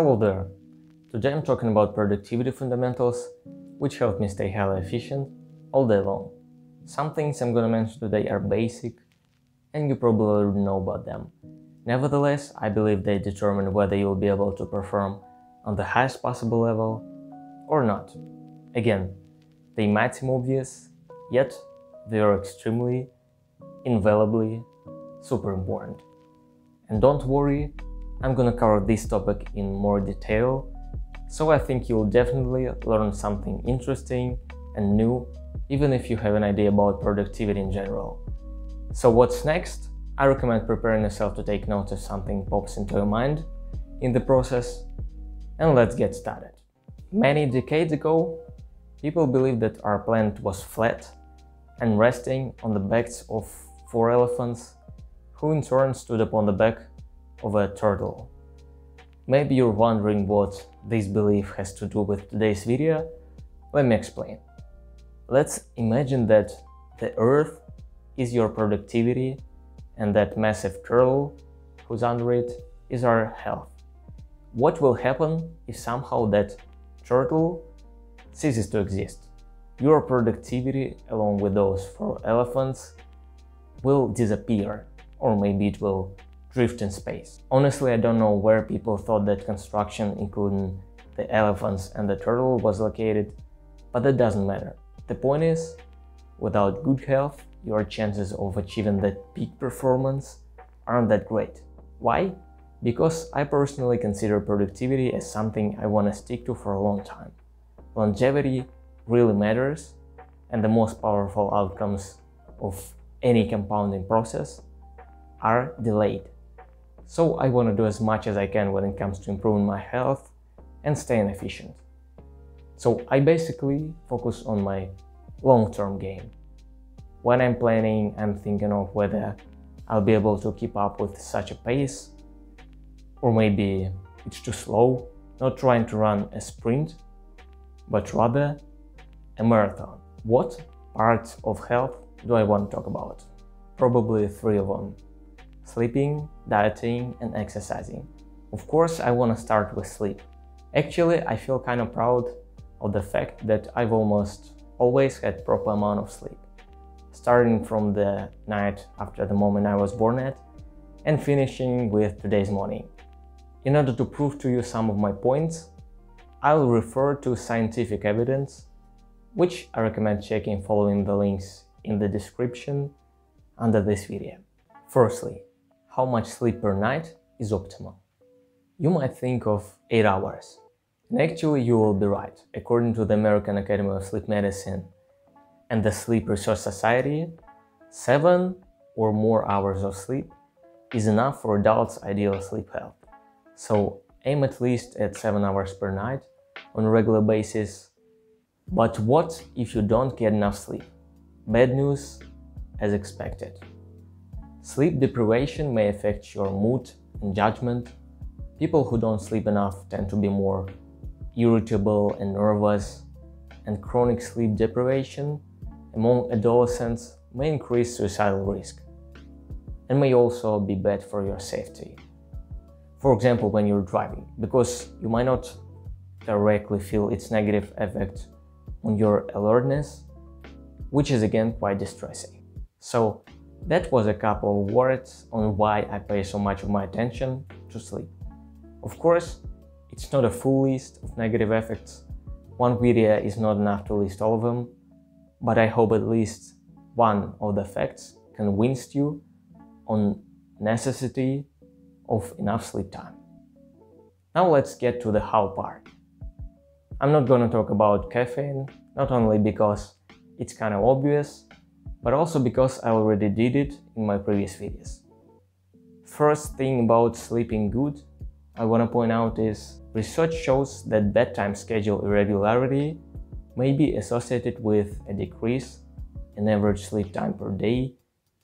Hello there! Today I'm talking about productivity fundamentals which help me stay highly efficient all day long. Some things I'm gonna mention today are basic and you probably already know about them. Nevertheless, I believe they determine whether you'll be able to perform on the highest possible level or not. Again, they might seem obvious, yet they are extremely, invaluably super important. And don't worry, I'm gonna cover this topic in more detail, so I think you'll definitely learn something interesting and new, even if you have an idea about productivity in general. So what's next? I recommend preparing yourself to take notes if something pops into your mind in the process, and let's get started. Many decades ago, people believed that our planet was flat and resting on the backs of four elephants, who in turn stood upon the back of a turtle. Maybe you're wondering what this belief has to do with today's video? Let me explain. Let's imagine that the Earth is your productivity and that massive turtle who's under it is our health. What will happen if somehow that turtle ceases to exist? Your productivity, along with those four elephants, will disappear, or maybe it will drift in space. Honestly, I don't know where people thought that construction, including the elephants and the turtle, was located, but that doesn't matter. The point is, without good health, your chances of achieving that peak performance aren't that great. Why? Because I personally consider productivity as something I want to stick to for a long time. Longevity really matters, and the most powerful outcomes of any compounding process are delayed. So I want to do as much as I can when it comes to improving my health and staying efficient. So I basically focus on my long-term game. When I'm planning, I'm thinking of whether I'll be able to keep up with such a pace, or maybe it's too slow, not trying to run a sprint, but rather a marathon. What parts of health do I want to talk about? Probably three of them sleeping, dieting, and exercising. Of course, I want to start with sleep. Actually, I feel kind of proud of the fact that I've almost always had proper amount of sleep, starting from the night after the moment I was born at and finishing with today's morning. In order to prove to you some of my points, I'll refer to scientific evidence, which I recommend checking following the links in the description under this video. Firstly, how much sleep per night is optimal. You might think of 8 hours, and actually you will be right. According to the American Academy of Sleep Medicine and the Sleep Research Society, 7 or more hours of sleep is enough for adults' ideal sleep health. So aim at least at 7 hours per night on a regular basis. But what if you don't get enough sleep? Bad news as expected. Sleep deprivation may affect your mood and judgment. People who don't sleep enough tend to be more irritable and nervous, and chronic sleep deprivation among adolescents may increase suicidal risk and may also be bad for your safety. For example, when you're driving, because you might not directly feel its negative effect on your alertness, which is again quite distressing. So that was a couple of words on why I pay so much of my attention to sleep. Of course, it's not a full list of negative effects. One video is not enough to list all of them, but I hope at least one of the facts convinced you on necessity of enough sleep time. Now let's get to the how part. I'm not gonna talk about caffeine, not only because it's kind of obvious, but also because I already did it in my previous videos. First thing about sleeping good I want to point out is research shows that bedtime schedule irregularity may be associated with a decrease in average sleep time per day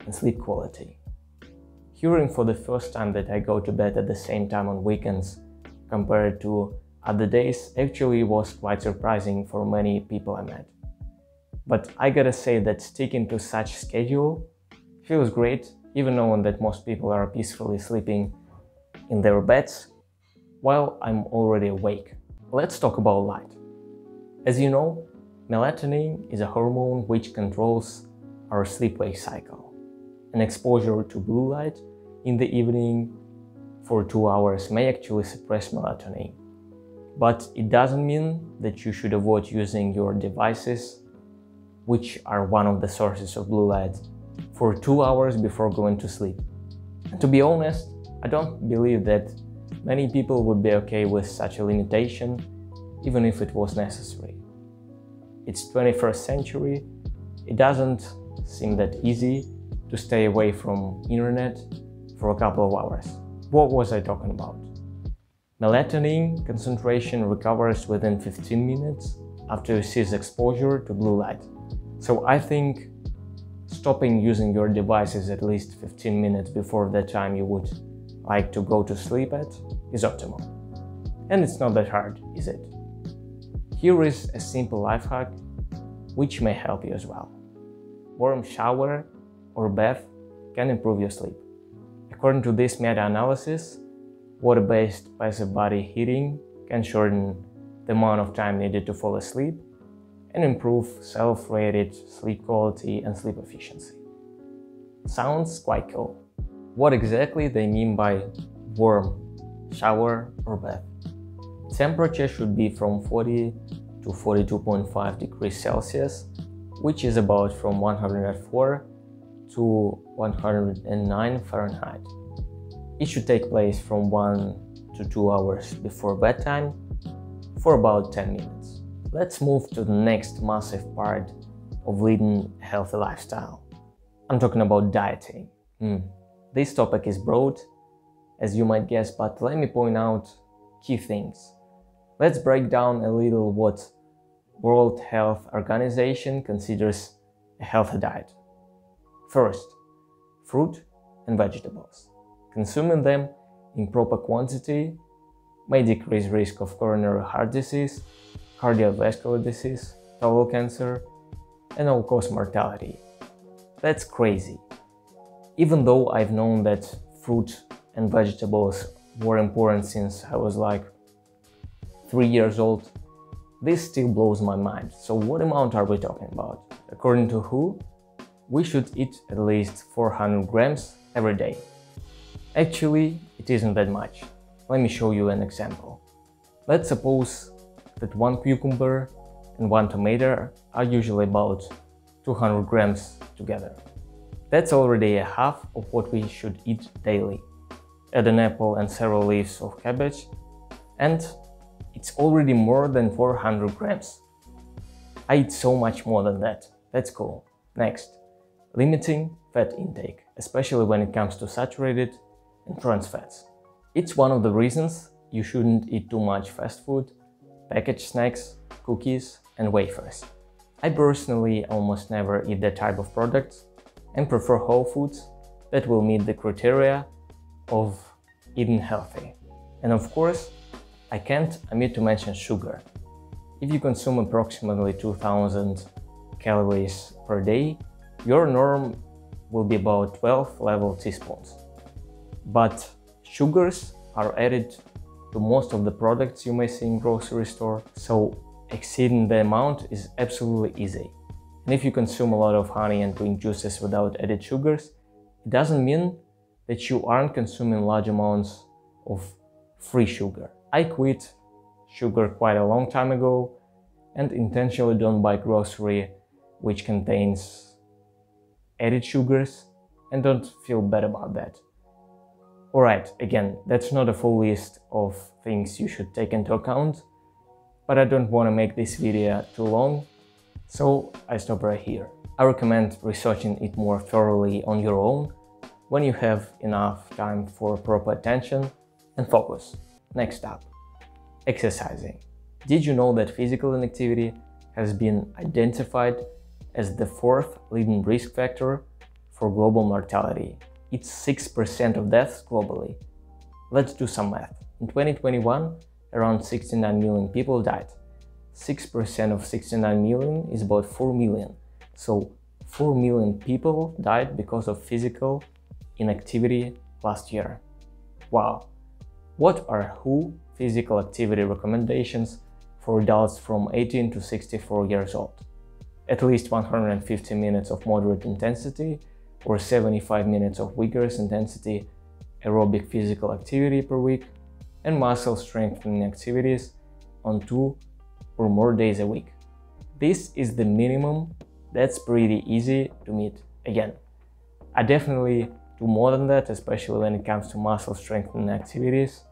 and sleep quality. Hearing for the first time that I go to bed at the same time on weekends compared to other days actually was quite surprising for many people I met. But I gotta say that sticking to such schedule feels great, even knowing that most people are peacefully sleeping in their beds. while I'm already awake. Let's talk about light. As you know, melatonin is a hormone which controls our sleep-wake cycle. An exposure to blue light in the evening for two hours may actually suppress melatonin. But it doesn't mean that you should avoid using your devices, which are one of the sources of blue light, for two hours before going to sleep. And to be honest, I don't believe that many people would be okay with such a limitation, even if it was necessary. It's 21st century, it doesn't seem that easy to stay away from internet for a couple of hours. What was I talking about? Melatonin concentration recovers within 15 minutes after you cease exposure to blue light. So I think stopping using your devices at least 15 minutes before the time you would like to go to sleep at is optimal. And it's not that hard, is it? Here is a simple life hack which may help you as well. Warm shower or bath can improve your sleep. According to this meta-analysis, water-based passive body heating can shorten the amount of time needed to fall asleep and improve self-rated sleep quality and sleep efficiency. Sounds quite cool. What exactly they mean by warm shower or bath? Temperature should be from 40 to 42.5 degrees Celsius, which is about from 104 to 109 Fahrenheit. It should take place from 1 to 2 hours before bedtime for about 10 minutes. Let's move to the next massive part of leading a healthy lifestyle. I'm talking about dieting. Mm. This topic is broad, as you might guess, but let me point out key things. Let's break down a little what World Health Organization considers a healthy diet. First, fruit and vegetables. Consuming them in proper quantity may decrease risk of coronary heart disease, cardiovascular disease, bowel cancer, and all-cause mortality. That's crazy. Even though I've known that fruit and vegetables were important since I was like three years old, this still blows my mind. So what amount are we talking about? According to WHO, we should eat at least 400 grams every day. Actually, it isn't that much. Let me show you an example. Let's suppose that one cucumber and one tomato are usually about 200 grams together. That's already a half of what we should eat daily. Add an apple and several leaves of cabbage and it's already more than 400 grams. I eat so much more than that. That's cool. Next, limiting fat intake, especially when it comes to saturated and trans fats. It's one of the reasons you shouldn't eat too much fast food, packaged snacks, cookies and wafers. I personally almost never eat that type of products and prefer whole foods that will meet the criteria of eating healthy. And of course, I can't omit to mention sugar. If you consume approximately 2000 calories per day, your norm will be about 12 level teaspoons. But sugars are added to most of the products you may see in grocery store, so exceeding the amount is absolutely easy. And if you consume a lot of honey and drink juices without added sugars, it doesn't mean that you aren't consuming large amounts of free sugar. I quit sugar quite a long time ago and intentionally don't buy grocery which contains added sugars and don't feel bad about that. Alright, again, that's not a full list of things you should take into account, but I don't want to make this video too long, so I stop right here. I recommend researching it more thoroughly on your own when you have enough time for proper attention and focus. Next up, exercising. Did you know that physical inactivity has been identified as the fourth leading risk factor for global mortality? It's 6% of deaths globally. Let's do some math. In 2021, around 69 million people died. 6% of 69 million is about 4 million. So 4 million people died because of physical inactivity last year. Wow, What are WHO physical activity recommendations for adults from 18 to 64 years old? At least 150 minutes of moderate intensity or 75 minutes of vigorous intensity aerobic physical activity per week and muscle strengthening activities on two or more days a week. This is the minimum that's pretty easy to meet. Again, I definitely do more than that, especially when it comes to muscle strengthening activities,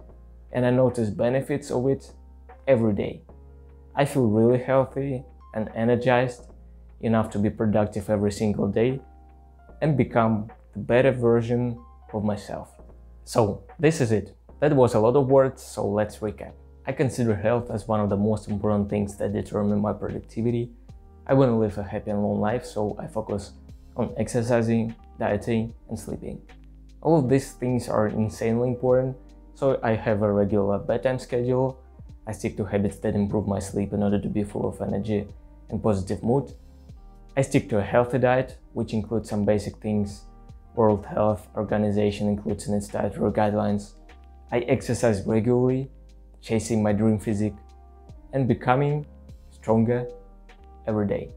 and I notice benefits of it every day. I feel really healthy and energized enough to be productive every single day and become the better version of myself. So, this is it. That was a lot of words, so let's recap. I consider health as one of the most important things that determine my productivity. I want to live a happy and long life, so I focus on exercising, dieting, and sleeping. All of these things are insanely important, so I have a regular bedtime schedule. I stick to habits that improve my sleep in order to be full of energy and positive mood. I stick to a healthy diet, which includes some basic things. World Health Organization includes in its dietary guidelines. I exercise regularly chasing my dream physique, and becoming stronger every day.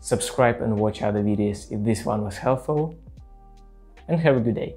Subscribe and watch other videos if this one was helpful, and have a good day.